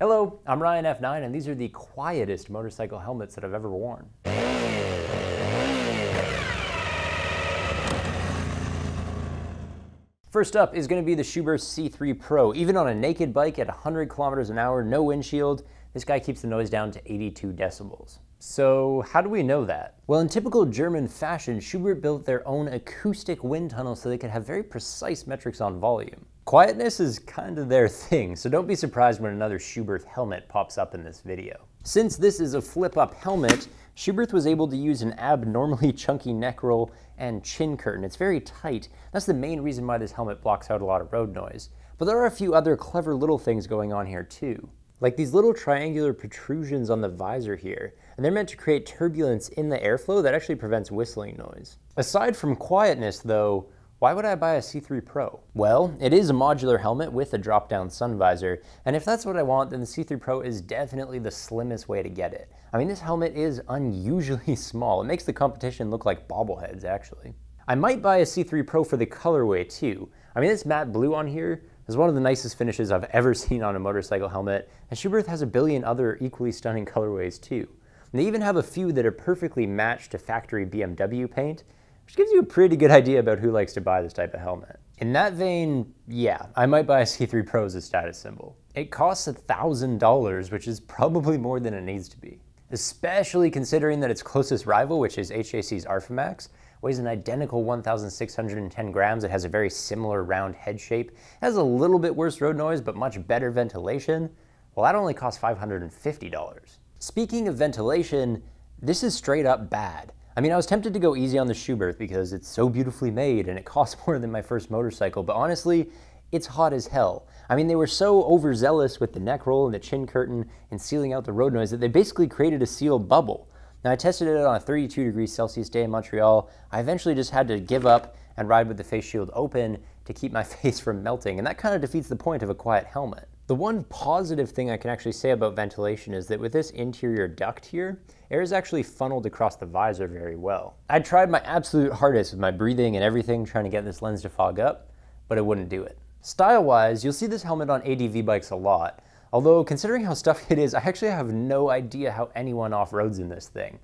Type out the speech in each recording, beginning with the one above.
Hello, I'm Ryan F9 and these are the quietest motorcycle helmets that I've ever worn. First up is going to be the Schuberth C3 Pro. Even on a naked bike at 100 kilometers an hour, no windshield, this guy keeps the noise down to 82 decibels. So how do we know that? Well, in typical German fashion, Schuberth built their own acoustic wind tunnel so they could have very precise metrics on volume. Quietness is kind of their thing, so don't be surprised when another Schuberth helmet pops up in this video. Since this is a flip-up helmet, Schuberth was able to use an abnormally chunky neck roll and chin curtain. It's very tight. That's the main reason why this helmet blocks out a lot of road noise. But there are a few other clever little things going on here too. Like these little triangular protrusions on the visor here, and they're meant to create turbulence in the airflow that actually prevents whistling noise. Aside from quietness though, why would I buy a C3 Pro? Well, it is a modular helmet with a drop-down sun visor, and if that's what I want, then the C3 Pro is definitely the slimmest way to get it. I mean, this helmet is unusually small. It makes the competition look like bobbleheads, actually. I might buy a C3 Pro for the colorway too. I mean, this matte blue on here is one of the nicest finishes I've ever seen on a motorcycle helmet, and Schuberth has a billion other equally stunning colorways too. And they even have a few that are perfectly matched to factory BMW paint, which gives you a pretty good idea about who likes to buy this type of helmet. In that vein, yeah, I might buy a C3 Pro as a status symbol. It costs $1,000, which is probably more than it needs to be. Especially considering that its closest rival, which is HJC's RPHA Max, weighs an identical 1,610 grams. It has a very similar round head shape. It has a little bit worse road noise, but much better ventilation. Well, that only costs $550. Speaking of ventilation, this is straight up bad. I mean, I was tempted to go easy on the Schuberth because it's so beautifully made and it costs more than my first motorcycle, but honestly, it's hot as hell. I mean, they were so overzealous with the neck roll and the chin curtain and sealing out the road noise that they basically created a sealed bubble. Now, I tested it on a 32 degrees Celsius day in Montreal. I eventually just had to give up and ride with the face shield open to keep my face from melting, and that kind of defeats the point of a quiet helmet. The one positive thing I can actually say about ventilation is that with this interior duct here, air is actually funneled across the visor very well. I tried my absolute hardest with my breathing and everything trying to get this lens to fog up, but it wouldn't do it. Style-wise, you'll see this helmet on ADV bikes a lot, although considering how stuffy it is, I actually have no idea how anyone off-roads in this thing.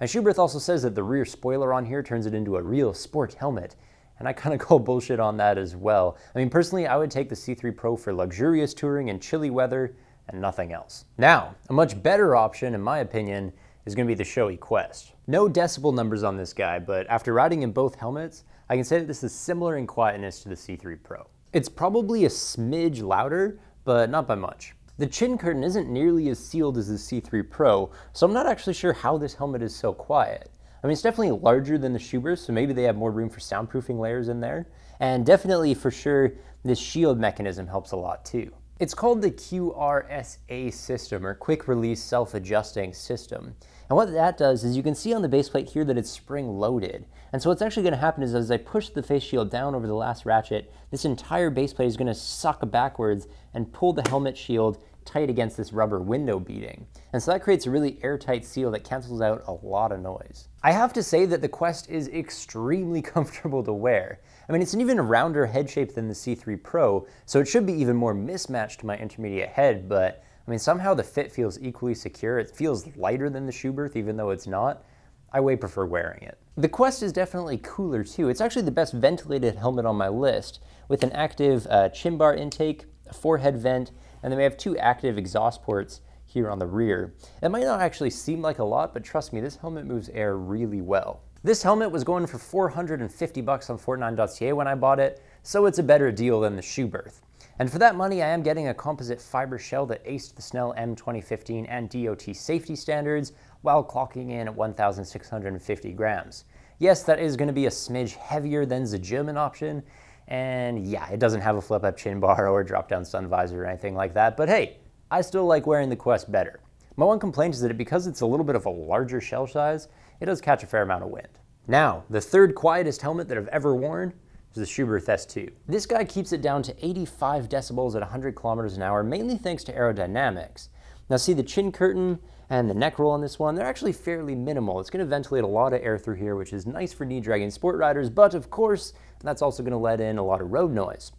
And Schuberth also says that the rear spoiler on here turns it into a real sport helmet, and I kind of call bullshit on that as well. I mean, personally, I would take the C3 Pro for luxurious touring in chilly weather and nothing else. Now, a much better option, in my opinion, is going to be the Shoei Qwest. No decibel numbers on this guy, but after riding in both helmets, I can say that this is similar in quietness to the C3 Pro. It's probably a smidge louder, but not by much. The chin curtain isn't nearly as sealed as the C3 Pro, so I'm not actually sure how this helmet is so quiet. I mean, it's definitely larger than the Schuberth, so maybe they have more room for soundproofing layers in there. And definitely, for sure, this shield mechanism helps a lot too. It's called the QRSA system, or Quick Release Self-Adjusting System. And what that does is you can see on the base plate here that it's spring loaded. And so what's actually going to happen is as I push the face shield down over the last ratchet, this entire base plate is going to suck backwards and pull the helmet shield tight against this rubber window beading. And so that creates a really airtight seal that cancels out a lot of noise. I have to say that the Qwest is extremely comfortable to wear. I mean, it's an even rounder head shape than the C3 Pro, so it should be even more mismatched to my intermediate head, but I mean, somehow the fit feels equally secure. It feels lighter than the Schuberth, even though it's not. I way prefer wearing it. The Qwest is definitely cooler too. It's actually the best ventilated helmet on my list, with an active uh, chin bar intake, a forehead vent, and then we have two active exhaust ports here on the rear. It might not actually seem like a lot, but trust me, this helmet moves air really well. This helmet was going for 450 bucks on Fortnine.ca when I bought it, so it's a better deal than the Schuberth. And for that money, I am getting a composite fiber shell that aced the Snell M2015 and DOT safety standards while clocking in at 1,650 grams. Yes, that is going to be a smidge heavier than the German option, and yeah, it doesn't have a flip up chin bar or drop down sun visor or anything like that, but hey, I still like wearing the Qwest better. My one complaint is that because it's a little bit of a larger shell size, it does catch a fair amount of wind. Now, the third quietest helmet that I've ever worn is the Schuberth S2. This guy keeps it down to 85 decibels at 100 kilometers an hour, mainly thanks to aerodynamics. Now see the chin curtain and the neck roll on this one, they're actually fairly minimal. It's gonna ventilate a lot of air through here, which is nice for knee dragging sport riders, but of course, that's also gonna let in a lot of road noise.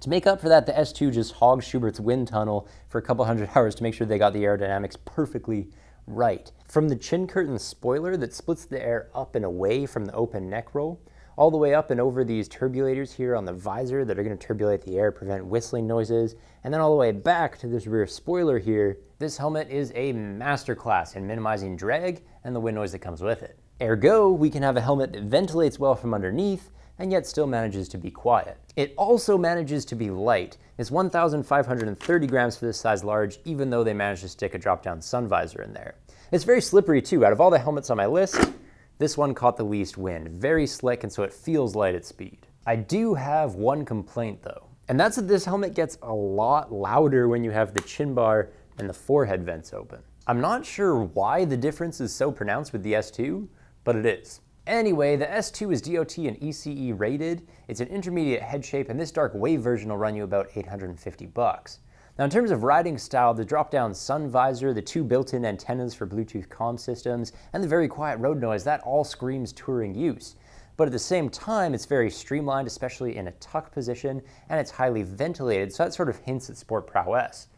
To make up for that, the S2 just hogged Schuberth's wind tunnel for a couple hundred hours to make sure they got the aerodynamics perfectly right. From the chin curtain spoiler that splits the air up and away from the open neck roll, all the way up and over these turbulators here on the visor that are going to turbulate the air, prevent whistling noises, and then all the way back to this rear spoiler here, this helmet is a masterclass in minimizing drag and the wind noise that comes with it. Ergo, we can have a helmet that ventilates well from underneath and yet still manages to be quiet. It also manages to be light. It's 1,530 grams for this size large, even though they managed to stick a drop-down sun visor in there. It's very slippery too. Out of all the helmets on my list, this one caught the least wind. Very slick, and so it feels light at speed. I do have one complaint though, and that's that this helmet gets a lot louder when you have the chin bar and the forehead vents open. I'm not sure why the difference is so pronounced with the S2, but it is. Anyway, the S2 is DOT and ECE rated. It's an intermediate head shape, and this dark wave version will run you about 850 bucks. Now in terms of riding style, the drop-down sun visor, the two built-in antennas for Bluetooth comm systems, and the very quiet road noise, that all screams touring use. But at the same time, it's very streamlined, especially in a tuck position, and it's highly ventilated, so that sort of hints at sport prowess.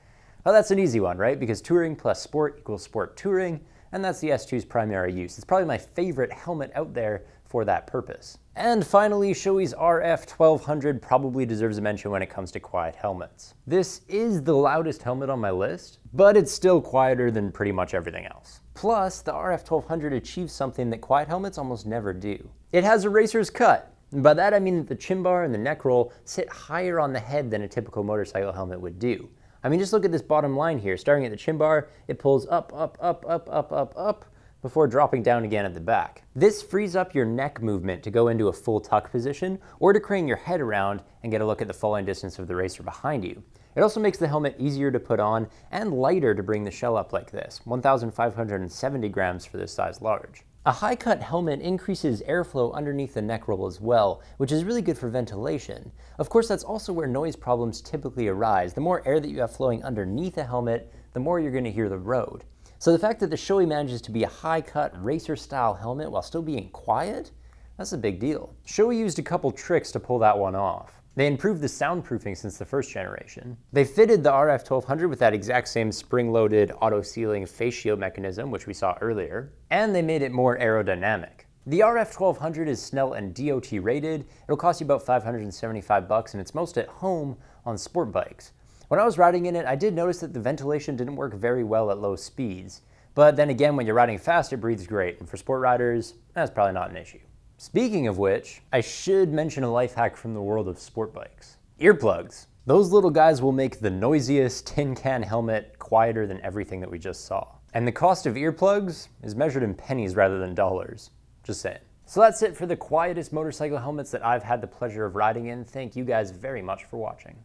Well, that's an easy one, right? Because touring plus sport equals sport touring, and that's the S2's primary use. It's probably my favorite helmet out there for that purpose. And finally, Shoei's RF1200 probably deserves a mention when it comes to quiet helmets. This is the loudest helmet on my list, but it's still quieter than pretty much everything else. Plus, the RF1200 achieves something that quiet helmets almost never do. It has a racer's cut. And by that I mean that the chin bar and the neck roll sit higher on the head than a typical motorcycle helmet would do. I mean, just look at this bottom line here. Starting at the chin bar, it pulls up, up, up, up, up, up, up, before dropping down again at the back. This frees up your neck movement to go into a full tuck position or to crane your head around and get a look at the falling distance of the racer behind you. It also makes the helmet easier to put on and lighter to bring the shell up like this, 1,570 grams for this size large. A high-cut helmet increases airflow underneath the neck roll as well, which is really good for ventilation. Of course, that's also where noise problems typically arise. The more air that you have flowing underneath a helmet, the more you're going to hear the road. So the fact that the Shoei manages to be a high-cut, racer-style helmet while still being quiet, that's a big deal. Shoei used a couple tricks to pull that one off. They improved the soundproofing since the first generation. They fitted the RF1200 with that exact same spring-loaded auto-sealing face shield mechanism, which we saw earlier, and they made it more aerodynamic. The RF1200 is Snell and DOT rated. It'll cost you about 575 bucks, and it's most at home on sport bikes. When I was riding in it, I did notice that the ventilation didn't work very well at low speeds. But then again, when you're riding fast, it breathes great, and for sport riders, that's probably not an issue. Speaking of which, I should mention a life hack from the world of sport bikes. Earplugs. Those little guys will make the noisiest tin can helmet quieter than everything that we just saw. And the cost of earplugs is measured in pennies rather than dollars. Just saying. So that's it for the quietest motorcycle helmets that I've had the pleasure of riding in. Thank you guys very much for watching.